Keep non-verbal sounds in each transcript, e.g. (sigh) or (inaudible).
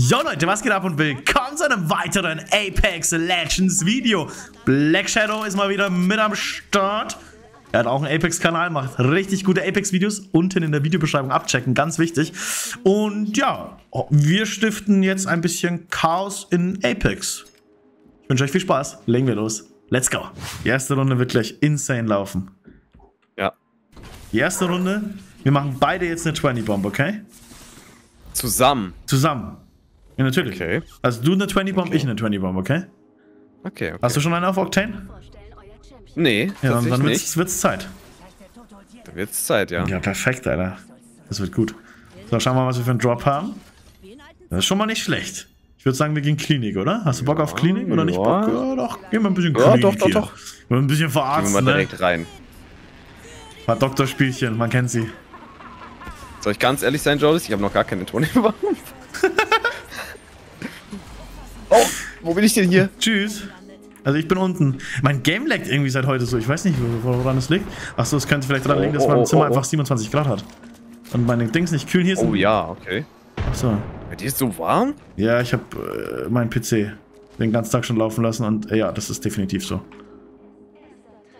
Jo Leute, was geht ab und willkommen zu einem weiteren Apex Legends Video. Black Shadow ist mal wieder mit am Start. Er hat auch einen Apex-Kanal, macht richtig gute Apex-Videos. Unten in der Videobeschreibung abchecken, ganz wichtig. Und ja, wir stiften jetzt ein bisschen Chaos in Apex. Ich wünsche euch viel Spaß. Legen wir los. Let's go. Die erste Runde wird gleich insane laufen. Ja. Die erste Runde, wir machen beide jetzt eine 20-Bomb, okay? Zusammen. Zusammen. Ja, natürlich. Okay. Also du eine 20-Bomb, ich eine 20-Bomb, okay? Okay, okay. Hast du schon eine auf Octane? Nee, Ja, dann, dann wird's, wird's Zeit. nicht. Da wird's Zeit, ja. Ja, perfekt, Alter. Das wird gut. So, schauen wir mal, was wir für einen Drop haben. Das ist schon mal nicht schlecht. Ich würde sagen, wir gehen Klinik, oder? Hast du Bock auf Klinik oder nicht ja. Bock? Ja, doch, gehen wir ein bisschen Ja, Klinik doch, doch, hier. doch. Wir ein bisschen Gehen wir verarzten, mal ne? direkt rein. Ein paar Doktorspielchen, man kennt sie. Soll ich ganz ehrlich sein, Joris? Ich habe noch gar keine Toni bekommen. oh, wo bin ich denn hier? Tschüss. Also ich bin unten. Mein Game laggt irgendwie seit heute so. Ich weiß nicht, woran es liegt. Achso, es könnte vielleicht daran Oh, liegen, dass oh, mein oh, Zimmer oh, einfach 27 Grad hat. Und meine Dings nicht kühl hier sind. Oh ja, okay. Achso. Bei dir ist so warm? Ja, ich habe äh, meinen PC den ganzen Tag schon laufen lassen und äh, ja, das ist definitiv so.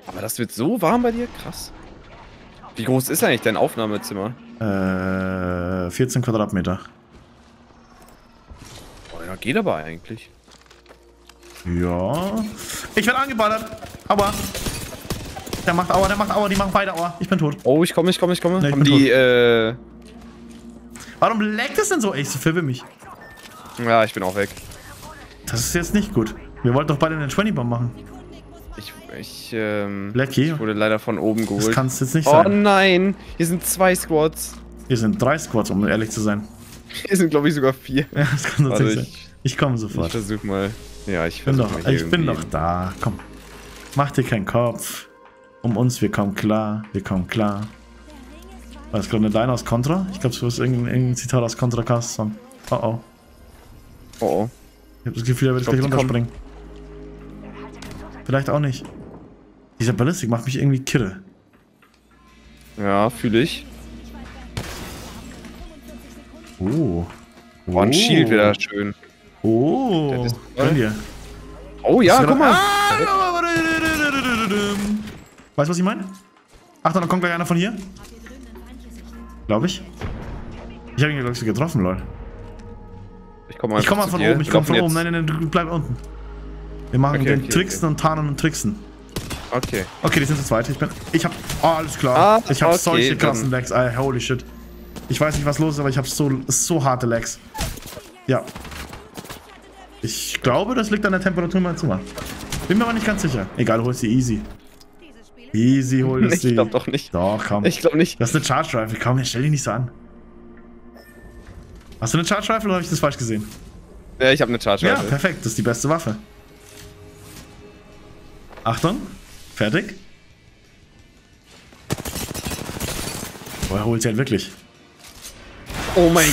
Aber das wird so warm bei dir? Krass. Wie groß ist eigentlich dein Aufnahmezimmer? Äh, 14 Quadratmeter. Oh, ja, geht aber eigentlich. Ja. Ich werde angeballert. Aua. Der macht Aua, der macht Aua, die machen beide Aua. Ich bin tot. Oh, ich komme, ich komme, ich komme. Nee, ich Haben die, äh... Warum laggt es denn so? So verwirr mich. Ja, ich bin auch weg. Das ist jetzt nicht gut. Wir wollten doch beide einen 20-Bomb machen. Ich, ich, ähm... Blackie, Ich wurde leider von oben das geholt. kann es jetzt nicht Oh sein. nein, hier sind zwei Squads. Hier sind drei Squads, um ehrlich zu sein. Hier sind, glaube ich, sogar vier. Ja, das kann tatsächlich sein. Ich, Ich komme ich sofort. versuch mal. Ja, ich Ich bin doch, ich bin doch da. Komm. Mach dir keinen Kopf. Um uns, wir kommen klar. Wir kommen klar. War das gerade eine Line aus Contra? Ich glaube, es war irgendein, irgendein Zitat aus Contra Cast Song. Oh oh. Oh oh. Ich habe das Gefühl, er wird Ich gleich runterspringen. Vielleicht auch nicht. Dieser Ballistik macht mich irgendwie kirre. Ja, fühle ich. Oh. Oh, ein Shield wieder schön. Oh. Gönn dir. Oh ja, guck mal. Ah, Weißt du, was ich meine? Achtung, da kommt gleich einer von hier. Glaube ich. Ich habe ihn, glaube ich, getroffen, Leute. Ich komme mal, Ich komme mal von dir. oben, ich komme von oben. Nein, nein, nein, du bleib unten. Wir machen Okay, den okay, Tricksen und Tarnen und Tricksen. Okay. Okay, die sind zu zweit. Ich bin. Ich hab. Oh, alles klar. Ah, ich hab okay, solche krassen Lags. Ey, holy shit. Ich weiß nicht, was los ist, aber ich hab so, so harte Lags. Ja. Ich glaube, das liegt an der Temperatur meiner Zimmer. Bin mir aber nicht ganz sicher. Egal, hol sie easy. Easy, hol das (laughs) Ich sie. glaube doch nicht. Doch, komm. Ich glaube nicht. Das ist eine Charge Rifle. Komm, stell dich nicht so an. Hast du eine Charge Rifle oder habe ich das falsch gesehen? Ja, ich habe eine Charge. Ja, Rifle. perfekt. Das ist die beste Waffe. Achtung. Fertig. Boah, er holt sie halt wirklich. Oh mein.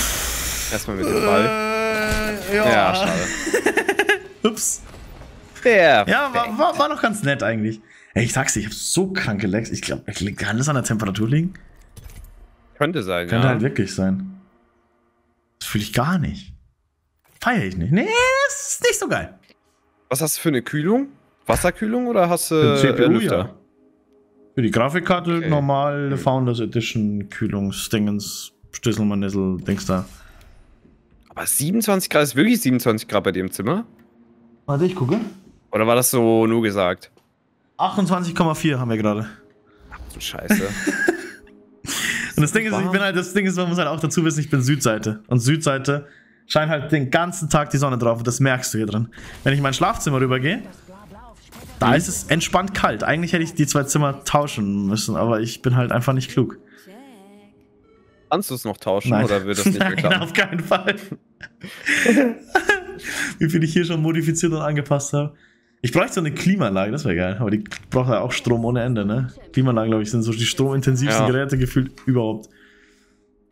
Erstmal mit dem Ball. Ja. Ja, schade. (laughs) Ups. Der. Ja, war, war, war noch ganz nett eigentlich. Ey, ich sag's dir, ich hab so kranke Legs. Ich glaube, kann das an der Temperatur liegen? Könnte sein, Könnte ja. halt wirklich sein. Das fühle ich gar nicht. Feier ich nicht. Nee, das ist nicht so geil. Was hast du für eine Kühlung? Wasserkühlung oder hast du äh, Lüfter? Für die Grafikkarte Okay. normal Founders Edition Kühlungsdingens, Stisselmanissel, Dings da. Aber 27 Grad ist wirklich 27 Grad bei dir im Zimmer? Warte, ich gucke. Oder war das so nur gesagt? 28,4 haben wir gerade. So scheiße. (laughs) Und das Ding ist, ich bin halt, das Ding ist, man muss halt auch dazu wissen, ich bin Südseite. Und Südseite scheint halt den ganzen Tag die Sonne drauf und das merkst du hier drin. Wenn ich in mein Schlafzimmer rübergehe, da ist es entspannt kalt. Eigentlich hätte ich die zwei Zimmer tauschen müssen, aber ich bin halt einfach nicht klug. Kannst du es noch tauschen Nein, oder wird das nicht (laughs) Nein klappen? auf keinen Fall. (laughs) Wie viel ich hier schon modifiziert und angepasst habe. Ich bräuchte so eine Klimaanlage, das wäre geil. Aber die braucht ja auch Strom ohne Ende, ne? Klimaanlagen, glaube ich, sind so die stromintensivsten Ja. Geräte gefühlt überhaupt.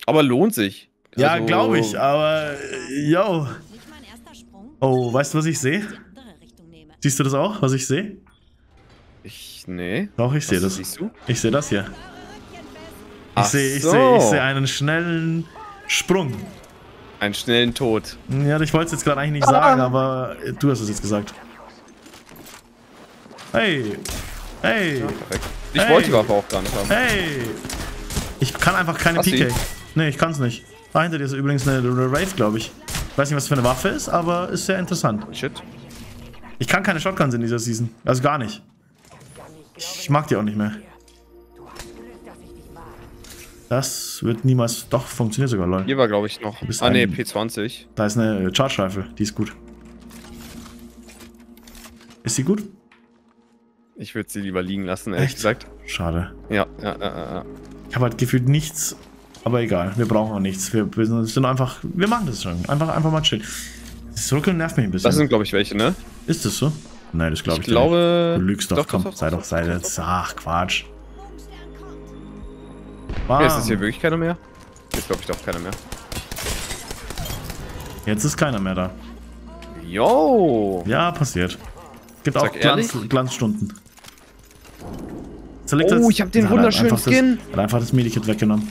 Aber lohnt sich. Ja, Also, glaube ich, aber äh, yo. Oh, weißt du, was ich sehe? Siehst du das auch, was ich sehe? Ich, nee. Doch, ich sehe das. siehst du? Ich sehe das hier. Ich sehe ich so. sehe, ich sehe einen schnellen Sprung. Einen schnellen Tod. Ja, ich wollte es jetzt gerade eigentlich nicht sagen, aber du hast es jetzt gesagt. Hey! Hey! Perfekt. Ich Hey. wollte die Waffe auch gar nicht haben. Hey! Ich kann einfach keine Hast PK. Nee, ich kann's nicht. Da hinter dir ist übrigens eine, eine Rave, glaube ich. Ich weiß nicht, was für eine Waffe ist, aber ist sehr interessant. Shit. Ich kann keine Shotguns in dieser Season. Also gar nicht. Ich mag die auch nicht mehr. Das wird niemals... Doch, funktioniert sogar, lol. Hier war, glaube ich, noch. Ah, ein- P20. Da ist eine Charge Rifle, die ist gut. Ist sie gut? Ich würde sie lieber liegen lassen, ehrlich Echt? gesagt. Schade. Ja, ja, ja, ja. Ich habe halt gefühlt nichts, aber egal, wir brauchen auch nichts. Wir, wir sind- einfach, wir machen das schon. Einfach, einfach mal chillen. Das Ruckeln nervt mich ein bisschen. Das sind, glaube ich, welche, ne? ist das so? Nein, das glaube Ich ich, glaube. nicht. Du lügst doch, komm, sei doch, sei jetzt. Ach, Quatsch. Okay, ist das Bam. hier wirklich keiner mehr? Jetzt glaube ich doch keiner mehr. Jetzt ist keiner mehr da. Yo! Ja, passiert. Gibt auch Sag Glanz, ehrlich? Glanzstunden. Select Oh, ich hab den Ja, wunderschönen Skin. Das, hat einfach das Medikit weggenommen.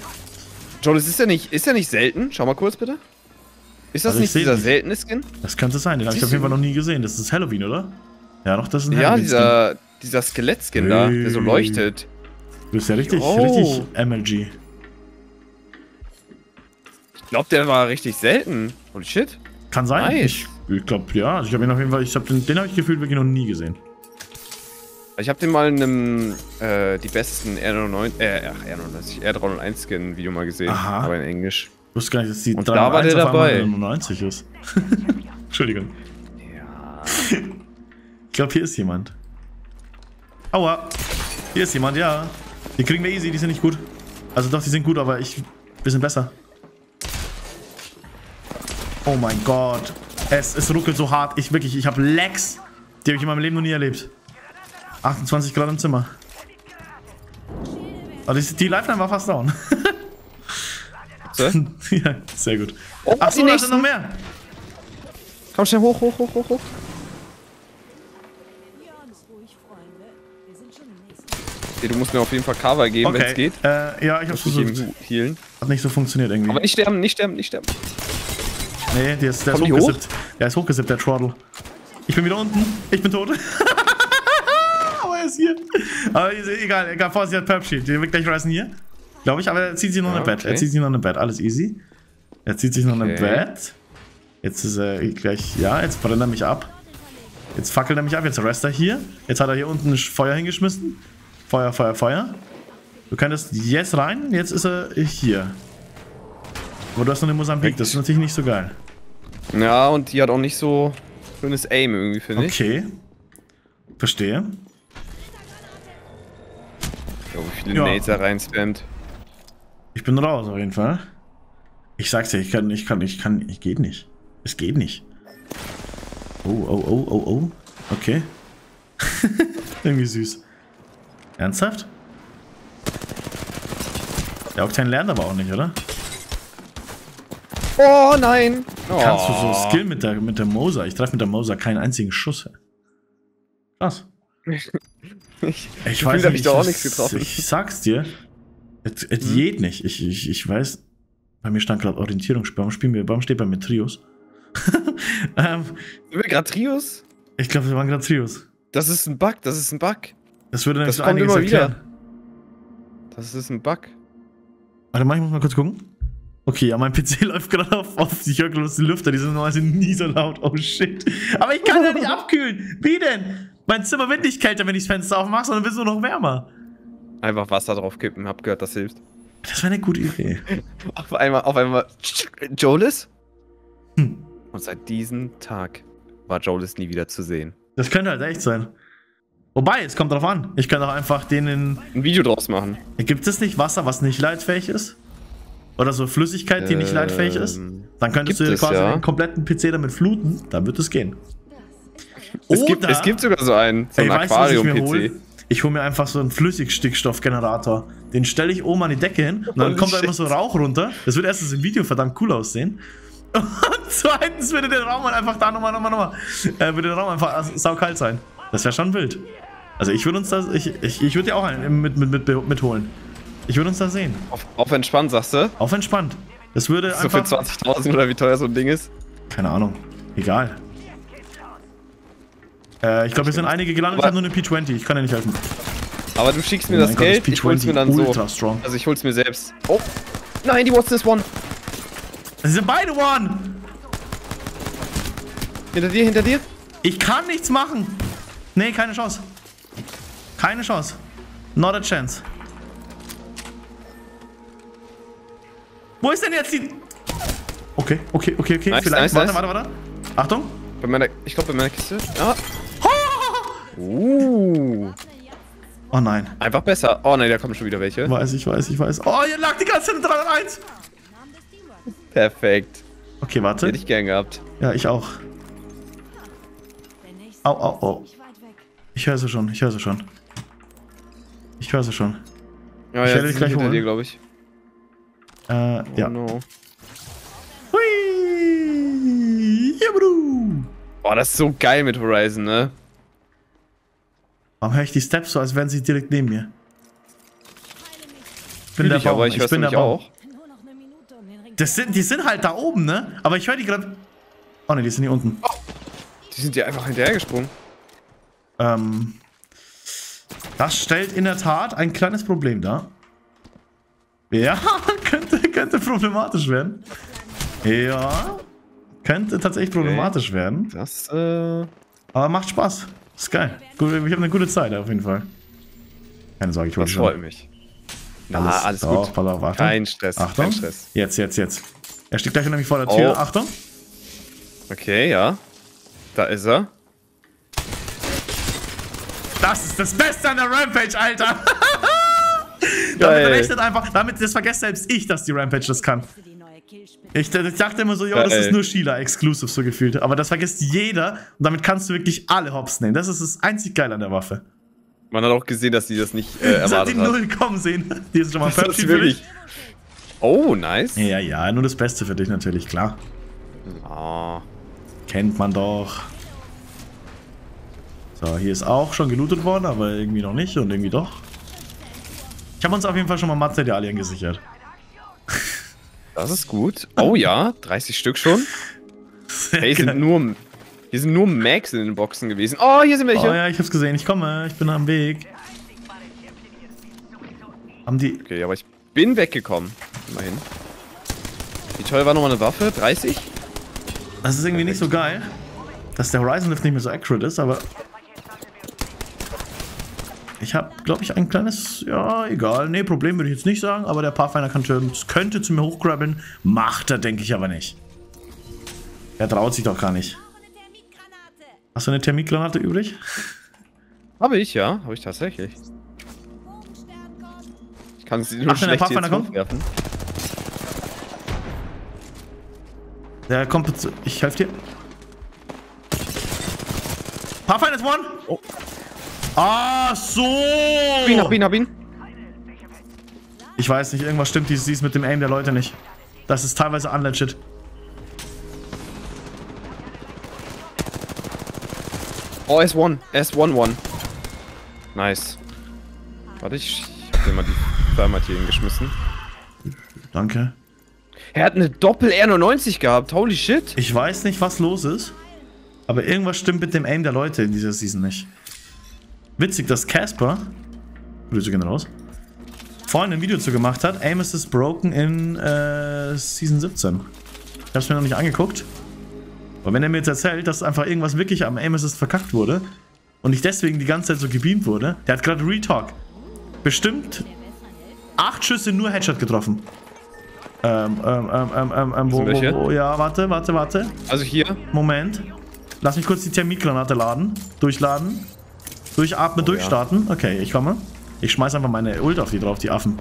Joel, das ist ja nicht, ist ja nicht selten. Schau mal kurz bitte. Ist das Also ich nicht dieser nicht. seltene Skin? Das könnte sein, den habe ich auf jeden? Fall noch nie gesehen. Das ist Halloween, oder? Ja, doch, das ist ein Ja, Halloween. dieser, dieser Skelett-Skin da, der so leuchtet. Du bist ja richtig, Oh. richtig MLG. Ich glaube, der war richtig selten. Holy shit. Kann sein. Nice. Ich, ich glaube, ja. Also ich habe ihn auf jeden Fall, ich hab den, den habe ich gefühlt wirklich noch nie gesehen. Ich habe den mal in einem, äh, die besten R99, äh, ach, R99, R301 Skin Video mal gesehen. Aha. Aber in Englisch. Ich wusste gar nicht, dass die Und da war der 301 auf einmal dabei. 90 ist. (laughs) Entschuldigung. Ja. (laughs) Ich glaube, hier ist jemand. Aua. Hier ist jemand, ja. Die kriegen wir easy, die sind nicht gut. Also doch, die sind gut, aber ich... Wir sind besser. Oh mein Gott. Es, es ruckelt so hart. Ich wirklich, ich habe Lags. Die habe ich in meinem Leben noch nie erlebt. 28 Grad im Zimmer. Aber die, die Lifeline war fast down. (laughs) So? (laughs) ja, sehr gut. Oh, Ach die so, da sind noch mehr. Komm schnell hoch, hoch, hoch, hoch, hoch. Ganz ruhig, Freunde. Wir sind schon im nächsten. Okay, du musst mir auf jeden Fall Cover geben, wenn es Okay. geht. Äh, ja, ich hab's versucht. healen. Hat nicht so funktioniert irgendwie. Aber nicht sterben, nicht sterben, nicht sterben. Nee, der ist, der ist die hoch? hochgesippt. Der ist hochgesippt, der Trottel. Ich bin wieder unten. Ich bin tot. (laughs) aber er ist hier. Aber ist egal, egal. Vorsicht, hat Purp Shield. Der wird gleich reißen hier. Glaube ich, aber er zieht sich noch Ja, ein Bett. Er okay. zieht sich noch ein Bett. Alles easy. Er zieht sich noch ein Okay. Bett. Jetzt ist er gleich. Ja, jetzt brennt er mich ab. Jetzt fackelt er mich ab. Jetzt rest er hier. Jetzt hat er hier unten ein Feuer hingeschmissen. Feuer, Feuer, Feuer. Du könntest jetzt rein. Jetzt ist er hier. Aber du hast noch eine Mosambik. Das ist natürlich nicht so geil. Ja, und die hat auch nicht so schönes Aim irgendwie, finde ich. Okay. Verstehe. Ja, wie viele Ja. Nades er reinspammt. Ich bin raus auf jeden Fall. Ich sag's dir, ich kann, ich kann, ich kann, ich geht nicht. Es geht nicht. Oh, oh, oh, oh, oh. Okay. (laughs) Irgendwie süß. Ernsthaft? Der Octane lernt aber auch nicht, oder? Oh nein! Oh. Kannst du so Skill mit der, mit der Moser? Ich treffe mit der Moser keinen einzigen Schuss. Krass. Ich, Ich weiß nicht, ich da auch nichts getroffen. Ich sag's dir. Es, Hm? geht nicht. Ich, ich, ich weiß. Bei mir stand gerade Orientierung. Warum, spielen wir, warum steht bei mir Trios? (laughs) ähm, Sind wir gerade Trios? ich glaube, wir waren gerade Trios. Das ist ein Bug, das ist ein Bug. Das würde nämlich Das so kommt immer wieder. erklären. Das ist ein Bug. Warte mal, ich muss mal kurz gucken. Okay, ja, mein PC (laughs) läuft gerade auf, auf die Jörglosen Lüfter. Die sind normalerweise nie so laut. Oh shit. Aber ich kann ja nicht abkühlen. Wie denn? Mein Zimmer wird nicht kälter, wenn ich das Fenster aufmache, sondern wird es nur noch wärmer. Einfach Wasser drauf kippen, hab gehört, das hilft. Das wäre eine gute Idee. (laughs) Auf einmal, auf einmal. Jolis? Hm. Und seit diesem Tag war Jolis nie wieder zu sehen. Das könnte halt echt sein. Wobei, es kommt drauf an. Ich kann auch einfach den in. Ein Video draus machen. Gibt es nicht Wasser, was nicht leitfähig ist? Oder so Flüssigkeit, die nicht leitfähig ist? Ähm, Dann könntest du es, quasi ja. den kompletten PC damit fluten. Dann wird es gehen. Es gibt, es gibt sogar so einen, so Ey, einen weißt du, was ich mir Aquarium-PC. hole? Ich hole mir einfach so einen Flüssigstickstoffgenerator. Den stelle ich oben an die Decke hin und dann Holy kommt da shit. immer so Rauch runter. Das wird erstens im Video verdammt cool aussehen. (laughs) Und zweitens würde der Raum halt einfach da nochmal, nochmal, nochmal. Äh, würde der Raum einfach saukalt sein. Das wäre schon wild. Also ich würde uns da. Ich, ich, ich würde ja auch einen mit, mit, mit, mitholen. Ich würde uns da sehen. Auf, auf entspannt, sagst du? Auf entspannt. Das würde So für einfach... 20.000 oder wie teuer so ein Ding ist. Keine Ahnung. Egal. Äh, ich glaube, wir sind einige gelandet, ich Aber- habe nur eine P20. Ich kann dir nicht helfen. Aber du schickst mir Oh das Gott, Geld, ich hol's mir dann ultra so. strong. Also ich hol's mir selbst. Oh! Nein, die What's This One! Sie sind beide One! Hinter dir, hinter dir! Ich kann nichts machen. Nee, keine Chance. Keine Chance. Not a chance. Wo ist denn jetzt die... Okay, okay, okay, okay. Nice, Vielleicht. nice, warte, nice. warte, warte. Achtung. Bei meiner, ich glaube bei meiner Kiste. Ah. (laughs) Uh. Oh nein. Einfach besser. Oh nein, da kommen schon wieder welche. Weiß ich, weiß ich, weiß. Oh, hier lag die ganze Zeit eine 301. Perfekt. Okay, warte. Hätte ich gern gehabt. Ja, ich auch. Au, au, au. Ich höre sie schon, ich höre sie schon. Ich höre sie schon. Ja, Ich ja, werde dich gleich hinter holen. dir, glaube ich. Äh, Oh ja. no. Hui! Ja, Bru. Oh, das ist so geil mit Horizon, ne? Warum höre ich die Steps so, als wären sie direkt neben mir? Ich bin der Natürlich, aber Baum. ich Ich hör's bin der Baum. auch. Das sind, die sind halt da oben, ne? Aber ich höre die gerade. Oh ne, die sind hier unten. Die sind dir einfach hinterhergesprungen. Ähm, das stellt in der Tat ein kleines Problem dar. Ja, (laughs) könnte, könnte problematisch werden. Ja, könnte tatsächlich problematisch werden. Das, äh. Aber macht Spaß. Ist geil. Gut, ich habe eine gute Zeit auf jeden Fall. Keine Sorge, ich hole Das freut mich. Na, alles, doch, gut. Pass auf, Achtung. Kein Stress, Achtung. kein Stress. Jetzt, jetzt, jetzt. Er steht gleich nämlich vor der Tür. Oh. Achtung. Okay, ja. Da ist er. Das ist das Beste an der Rampage, Alter. (laughs) damit rechnet einfach, damit, das vergesst selbst ich, dass die Rampage das kann. Ich, ich dachte immer so, jo, das ist nur Sheila exclusive so gefühlt. Aber das vergisst jeder und damit kannst du wirklich alle Hops nehmen. Das ist das einzig Geile an der Waffe. Man hat auch gesehen, dass sie das nicht äh, (laughs) Das hat die erwartet. Null kommen sehen. Die ist schon mal Das für dich. Oh, nice. Ja, ja, nur das Beste für dich natürlich, klar. Ah. Kennt man doch. So, hier ist auch schon gelootet worden, aber irgendwie noch nicht und irgendwie doch. Ich habe uns auf jeden Fall schon mal Materialien gesichert. (laughs) Das ist gut. Oh ja, 30 Stück schon. Hey, sind nur, hier sind nur Max in den Boxen gewesen. Oh, hier sind welche. Oh ja, ich hab's gesehen. Ich komme. Ich bin am Weg. Haben die... Okay, aber ich bin weggekommen. Immerhin. Wie toll war nochmal eine Waffe? 30? Das ist irgendwie nicht so geil, dass der Horizon Lift nicht mehr so accurate ist, aber... Ich habe, glaube ich, ein kleines... Ja, egal. Nee, Problem würde ich jetzt nicht sagen, aber der Pathfinder könnte, könnte zu mir hochgrabbeln. Macht er, denke ich aber nicht. Er traut sich doch gar nicht. Hast du eine Thermikgranate übrig? (laughs) Habe ich, ja. Habe ich tatsächlich. Ich kann sie nur Ach, wenn der schlecht hier Pathfinder jetzt kommt? hochwerfen. Der kommt... Ich helfe dir. Pathfinder ist one! Oh. Ah, so! Hab ihn, hab ihn, hab ihn. Ich weiß nicht, irgendwas stimmt dies, dies mit dem Aim der Leute nicht. Das ist teilweise unlegit. Oh, S1. S1-1. Nice. Warte, ich, hab dir mal die Thermat hier hingeschmissen. Danke. Er hat eine Doppel-R99 gehabt. Holy shit. Ich weiß nicht, was los ist, aber irgendwas stimmt mit dem Aim der Leute in dieser Season nicht. Witzig, dass Casper, Grüße gehen raus, vorhin ein Video zu gemacht hat, Aim Assist Broken in äh, Season 17. Ich hab's mir noch nicht angeguckt. Aber wenn er mir jetzt erzählt, dass einfach irgendwas wirklich am Aim Assist verkackt wurde und ich deswegen die ganze Zeit so gebeamt wurde, der hat gerade Retalk. Bestimmt acht Schüsse nur Headshot getroffen. Ähm, ähm, ähm, ähm, ähm, ähm, wo, wo, wo, ja, warte, warte, warte. Also hier. Moment. Lass mich kurz die Thermitgranate laden. Durchladen. Durchatmen, durchstarten. Okay, ich komme. Ich schmeiß einfach meine Ult auf die drauf, die Affen.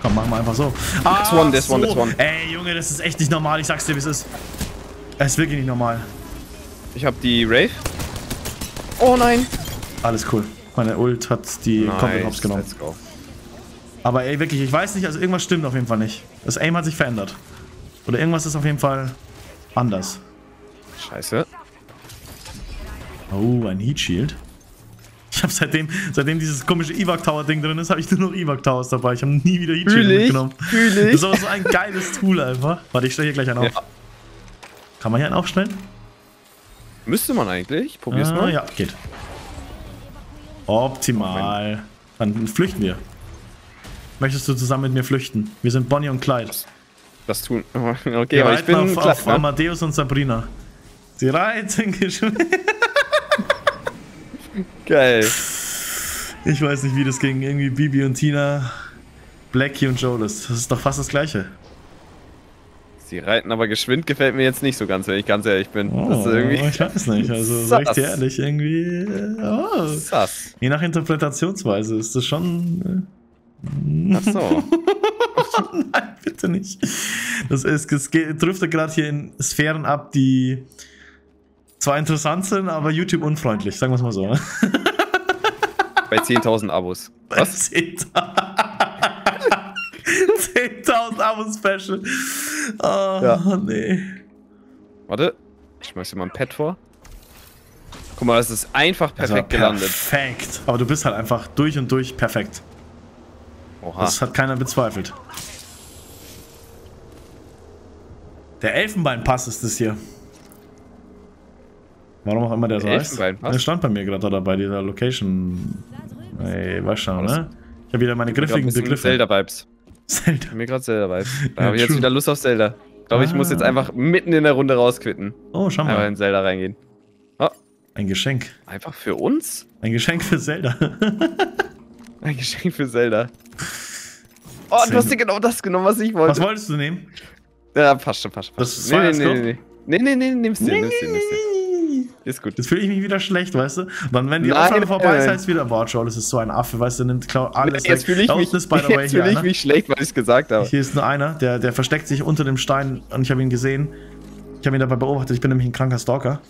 Komm, machen wir einfach so. Ah, That's one, that's one, that's one. Ey, Junge, das ist echt nicht normal. Ich sag's dir, wie es ist. Es ist wirklich nicht normal. Ich hab die Rave. Oh nein. Alles cool. Meine Ult hat die komplett hops genommen. Let's go. Aber ey, wirklich, ich weiß nicht, also irgendwas stimmt auf jeden Fall nicht. Das Aim hat sich verändert. Oder irgendwas ist auf jeden Fall anders. Scheiße. Oh, ein Heat Shield. Ich habe seitdem, seitdem dieses komische Evac Tower Ding drin ist, habe ich nur noch Evac Towers dabei. Ich habe nie wieder Heat Shield mitgenommen. fühl Das ist aber so ein geiles Tool einfach. Warte, ich stelle hier gleich einen auf. Ja. Kann man hier einen aufstellen? Müsste man eigentlich. Probier's Ah, mal. ja, geht. Optimal. Dann flüchten wir. Möchtest du zusammen mit mir flüchten? Wir sind Bonnie und Clyde. Das tun. (laughs) Okay, Wir aber ich bin auf, klar, auf ne? Amadeus und Sabrina. Sie reiten (laughs) geschwind. Geil. Ich weiß nicht, wie das ging. Irgendwie Bibi und Tina, Blackie und Jolis. Das ist doch fast das gleiche. Sie reiten aber geschwind gefällt mir jetzt nicht so ganz, wenn ich ganz ehrlich bin. das Oh, irgendwie. ich weiß nicht. Also, (laughs) sag ich dir ehrlich, irgendwie. äh, Oh. Sass. Je nach Interpretationsweise ist das schon. Ach so. Äh, (laughs) nein, bitte nicht. Das ist, es geht- driftet gerade hier in Sphären ab, die zwar interessant sind, aber YouTube unfreundlich, sagen wir es mal so. ne? (laughs) Bei 10.000 Abos. Was? 10.000 10.000 Abo-Special. Oh, Ja. nee. Warte. Ich schmeiß dir mal ein Pad vor. Guck mal, das ist einfach perfekt gelandet. Perfekt. Aber du bist halt einfach durch und durch perfekt. Oha. Das hat keiner bezweifelt. Der Elfenbeinpass ist es hier. Warum auch immer der so heißt. Der stand bei mir gerade da bei dieser Location. Ey, weißt schon, ne? Ich habe wieder meine griffigen Begriffe. Zelda-Vibes. (laughs) Zelda. Mir gerade Zelda-Vibes. Da (laughs) Ja, habe ich jetzt wieder Lust auf Zelda. Ich glaube, ich muss Ah. jetzt einfach mitten in der Runde rausquitten. Oh, schau Einfach mal. in Zelda reingehen. Oh, Ein Geschenk. einfach für uns? Ein Geschenk für Zelda. (laughs) Ein Geschenk für Zelda. Oh, du hast dir genau das genommen, was ich wollte. Was wolltest du nehmen? Ja, passt schon, passt schon. Das passt schon. Fire nee, nee, nee, nee, nee, nee, nee, nimm's dir, nimm's dir, nimm's dir. Ist gut. Jetzt fühle ich mich wieder schlecht, weißt du? Und dann, wenn die Nein, Aufnahme vorbei ist, heißt es wieder, boah, Joel, das ist so ein Affe, weißt du, nimmt klau- alles Jetzt fühle ich mich, (laughs) jetzt fühle ich mich schlecht, weil ich es gesagt habe. Hier ist nur einer, der, der versteckt sich unter dem Stein und ich habe ihn gesehen. Ich habe ihn dabei beobachtet, ich bin nämlich ein kranker Stalker.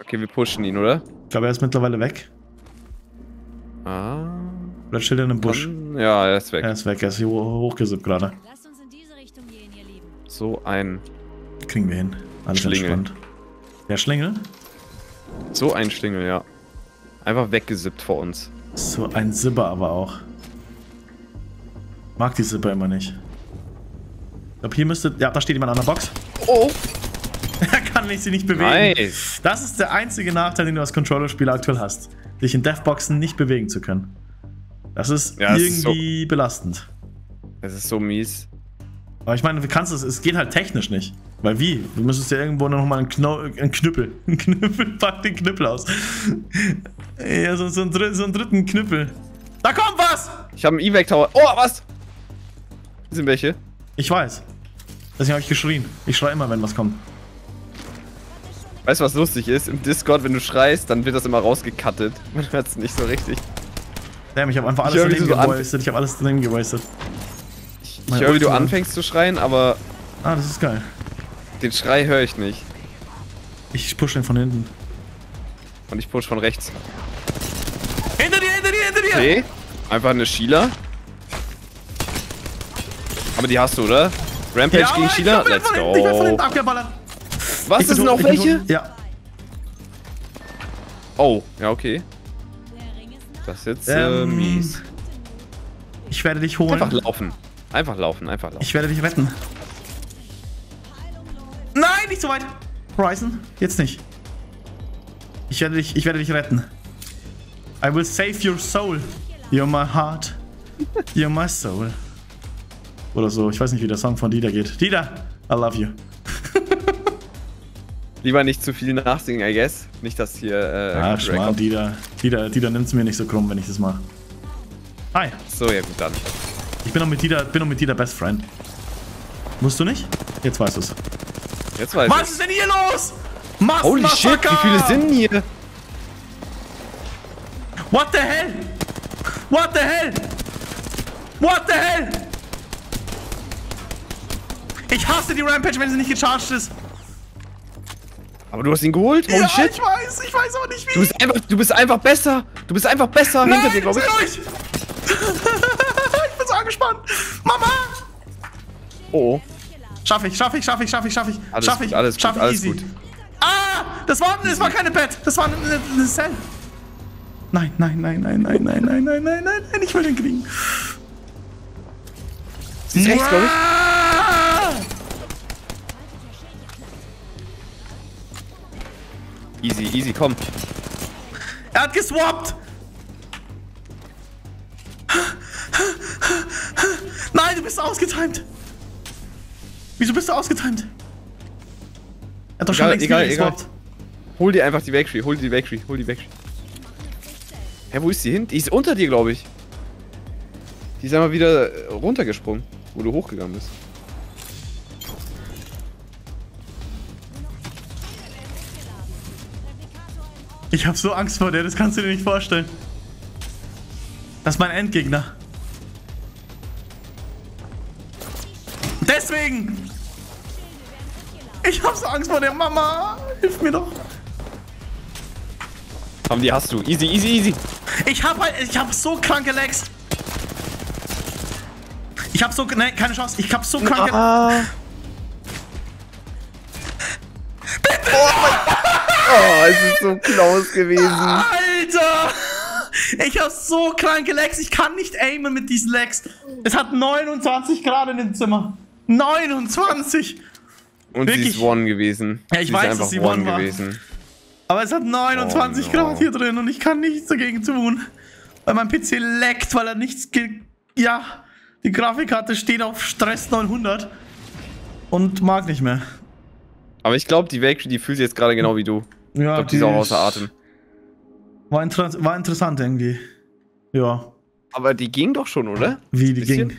Okay, wir pushen ihn, oder? Ich glaube, er ist mittlerweile weg. Ah. Oder chillt er in einem Busch. Ja, er ist weg. Er ist weg, er ist hochgesippt gerade. Lasst uns in diese Richtung gehen, ihr Lieben. So ein, Kriegen wir hin. Alles Schlingel. entspannt. Der Schlingel? So ein Schlingel, ja. Einfach weggesippt vor uns. So ein Sipper aber auch. Mag die Sipper immer nicht. Ich glaube, hier müsste... Ja, da steht jemand an der Box. Oh, (laughs) Er kann nicht, sie nicht bewegen. nice. Das ist der einzige Nachteil, den du als Controller-Spieler aktuell hast. Dich in Deathboxen nicht bewegen zu können. Das ist Ja, es ist irgendwie belastend. Das ist so mies. Aber ich meine, du kannst es, es geht halt technisch nicht. Weil wie? Du müsstest ja irgendwo nochmal einen, Kno einen Knüppel. (laughs) Einen Knüppel, pack den Knüppel aus. Ja, so, so, einen, dr- so einen dritten Knüppel. Da kommt was! Ich habe einen Evac Tower. Oh, was? Hier sind welche. Ich weiß. Deswegen habe ich geschrien. Ich schreie immer, wenn was kommt. Weißt du, was lustig ist? Im Discord, wenn du schreist, dann wird das immer rausgecuttet. (laughs) Man hört es nicht so richtig. Damn, ich habe einfach alles daneben so gewastet. Ich habe alles daneben gewastet. Ich höre, wie du anfängst zu schreien, aber Ah, das ist geil. den Schrei höre ich nicht. Ich push den von hinten. Und ich push von rechts. Hinter dir, hinter dir, hinter dir! Okay. Einfach eine Sheila. Aber die hast du, oder? Rampage aber gegen Sheila? Let's von hinten- Ich werd von hinten go. abgeballert. Was, Ich ist noch welche? Ja. Oh, ja, okay. Das ist jetzt äh, Ähm, mies. Ich werde dich holen. Einfach laufen. Einfach laufen, einfach laufen. Ich werde dich retten. Nein, nicht so weit. Horizon, jetzt nicht. Ich werde dich, ich werde dich retten. I will save your soul. You're my heart. You're my soul. Oder so. Ich weiß nicht, wie der Song von Dieter geht. Dieter, I love you. (laughs) Lieber nicht zu viel nachsingen, I guess. Nicht, dass hier äh, Ach, Schmarrn. Dieter. Dieter, Dieter nimmt es mir nicht so krumm, wenn ich das mache. Hi, So, ja gut, dann. Ich bin noch mit Dieter, bin noch mit Dieter Best Friend. Musst du nicht? Jetzt weißt du es. Jetzt weiß Was ich. ist denn hier los? Mass Holy shit, wie viele sind hier? What the hell? What the hell? What the hell? Ich hasse die Rampage, wenn sie nicht gecharged ist. Aber du hast ihn geholt? Holy ja, shit. ich weiß, ich weiß aber nicht wie. Du bist, einfach, du bist einfach besser. Du bist einfach besser Nein, hinter dir, glaube ich. (laughs) angespannt. Mama! Oh, Schaff ich, schaff ich, schaff ich, schaff ich, schaff ich. Alles schaff gut, ich, alles gut, schaff ich alles easy. gut. Ah! Das war, das war keine Bett. Das war eine, eine Cell. Nein, nein, nein, nein, nein, nein, nein, nein, nein, nein, nein, ich will den kriegen. Sie ist rechts, glaube ich. Ah! Easy, easy, komm. Er hat geswappt. Nein, du bist ausgetimed. Wieso bist du ausgetimed? Er hat doch schon Egal, längst egal, egal. Hol dir einfach die Backtree, hol dir die Backtree, hol die Backtree. Hä, wo ist die hin? Die ist unter dir, glaube ich. Die ist einmal wieder äh, runtergesprungen, wo du hochgegangen bist. Ich hab so Angst vor der, das kannst du dir nicht vorstellen. Das ist mein Endgegner. Deswegen! Ich hab so Angst vor der Mama! Hilf mir doch! Haben die hast du. Easy, easy, easy. Ich hab halt, ich hab so kranke Legs. Ich hab so, ne, keine Chance. Ich hab so kranke. Ah. Oh, es ist so close gewesen. Alter! Ich hab so kranke Legs. Ich kann nicht aimen mit diesen Legs. Es hat 29 Grad in dem Zimmer. 29! Und sie Wirklich? ist One gewesen. Ja, ich sie weiß, dass sie One war. gewesen. Aber es hat 29 Oh, no. Grad hier drin und ich kann nichts dagegen tun. Weil mein PC leckt, weil er nichts. ge- Ja, die Grafikkarte steht auf Stress 900 und mag nicht mehr. Aber ich glaube, die Backtree, die fühlt sich jetzt gerade genau wie du. Ja, Ich glaube, die ist auch außer Atem. War, inter war interessant irgendwie. Ja, Aber die ging doch schon, oder? wie die ging.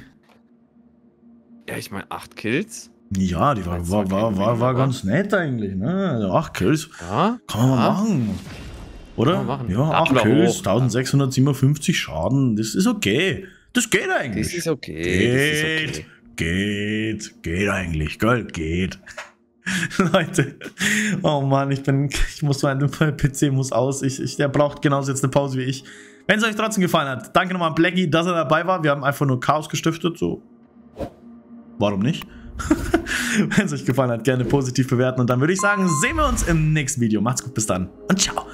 Ja, ich meine, 8 Kills. Ja, die war, war, war war, war, ganz nett eigentlich. Ne? Ach, Kills. Ja. Kann man mal machen. Oder? Kann man machen. Ja, 8 Daumen Kills, hoch. 1657 Schaden. Das ist okay. Das geht eigentlich. Das ist okay. Geht, ist okay. geht, geht eigentlich, gell, geht. (laughs) Leute, oh Mann, ich bin, ich muss mein, mein PC muss aus, ich, ich, der braucht genauso jetzt eine Pause wie ich. Wenn es euch trotzdem gefallen hat, danke nochmal an Blackie, dass er dabei war. Wir haben einfach nur Chaos gestiftet, so. Warum nicht? (laughs) Wenn es euch gefallen hat, gerne positiv bewerten und dann würde ich sagen, sehen wir uns im nächsten Video. Macht's gut, bis dann und ciao.